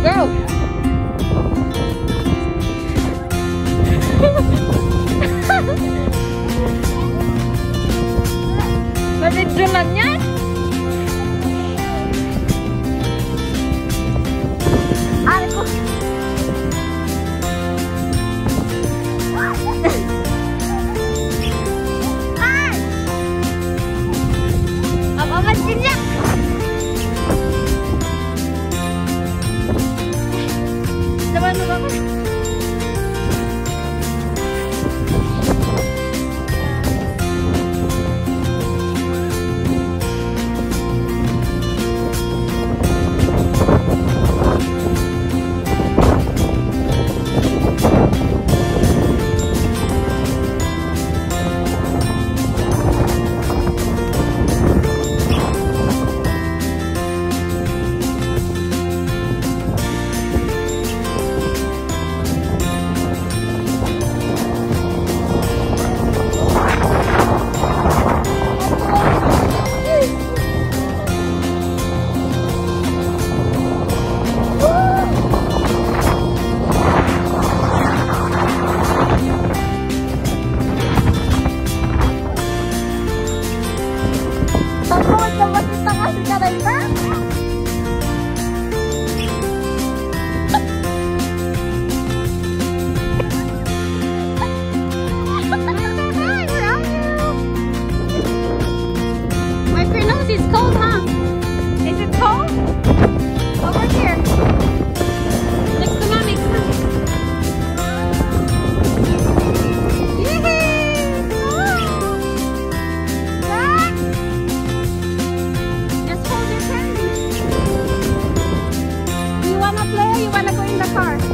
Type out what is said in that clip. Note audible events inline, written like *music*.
Go! *laughs* Mabigyan lang? Bye-bye. *laughs* It's cold, huh? car.